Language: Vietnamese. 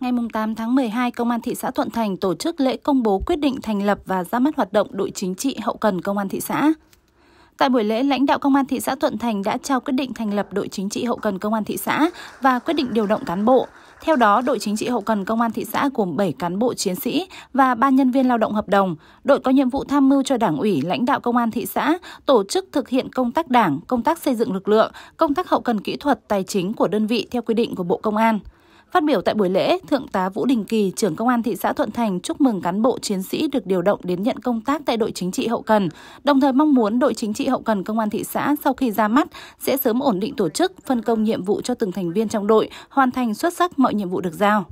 Ngày 8 tháng 12, Công an thị xã Thuận Thành tổ chức lễ công bố quyết định thành lập và ra mắt hoạt động đội chính trị hậu cần Công an thị xã. Tại buổi lễ, lãnh đạo Công an thị xã Thuận Thành đã trao quyết định thành lập đội chính trị hậu cần Công an thị xã và quyết định điều động cán bộ. Theo đó, đội chính trị hậu cần Công an thị xã gồm 7 cán bộ chiến sĩ và 3 nhân viên lao động hợp đồng. Đội có nhiệm vụ tham mưu cho Đảng ủy, lãnh đạo Công an thị xã tổ chức thực hiện công tác đảng, công tác xây dựng lực lượng, công tác hậu cần kỹ thuật, tài chính của đơn vị theo quy định của Bộ Công an. Phát biểu tại buổi lễ, Thượng tá Vũ Đình Kỳ, trưởng công an thị xã Thuận Thành chúc mừng cán bộ chiến sĩ được điều động đến nhận công tác tại đội chính trị hậu cần, đồng thời mong muốn đội chính trị hậu cần công an thị xã sau khi ra mắt sẽ sớm ổn định tổ chức, phân công nhiệm vụ cho từng thành viên trong đội, hoàn thành xuất sắc mọi nhiệm vụ được giao.